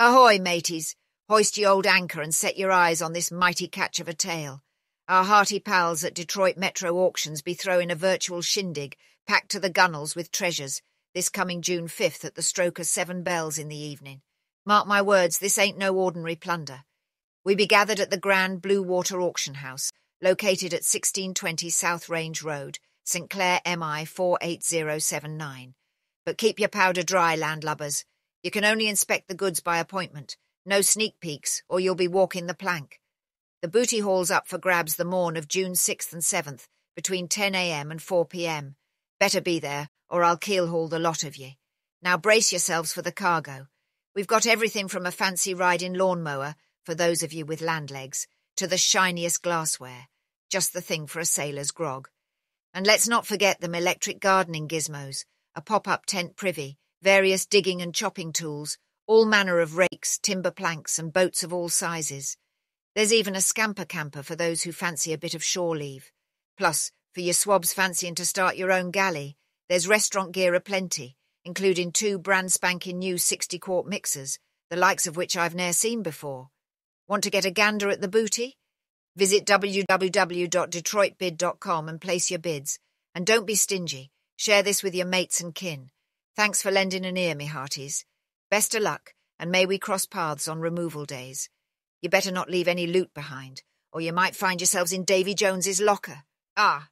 Ahoy, mateys! Hoist your old anchor and set your eyes on this mighty catch of a tale. Our hearty pals at Detroit Metro Auctions be throwing a virtual shindig, packed to the gunnels with treasures, this coming June 5th at the stroke of seven bells in the evening. Mark my words, this ain't no ordinary plunder. We be gathered at the Grand Blue Water Auction House, located at 1620 South Range Road, St. Clair MI 48079. But keep your powder dry, landlubbers. You can only inspect the goods by appointment. No sneak peeks, or you'll be walking the plank. The booty haul's up for grabs the morn of June 6th and 7th, between 10am and 4pm. Better be there, or I'll keelhaul the lot of ye. Now brace yourselves for the cargo. We've got everything from a fancy ride riding lawnmower, for those of you with land legs, to the shiniest glassware. Just the thing for a sailor's grog. And let's not forget them electric gardening gizmos, a pop-up tent privy, various digging and chopping tools, all manner of rakes, timber planks, and boats of all sizes. There's even a scamper camper for those who fancy a bit of shore leave. Plus, for your swabs fancying to start your own galley, there's restaurant gear aplenty, including two brand spanking new 60 quart mixers, the likes of which I've ne'er seen before. Want to get a gander at the booty? Visit www.detroitbid.com and place your bids. And don't be stingy. Share this with your mates and kin. Thanks for lending an ear, me hearties. Best o' luck, and may we cross paths on removal days. You better not leave any loot behind, or you might find yourselves in Davy Jones's locker. Ah,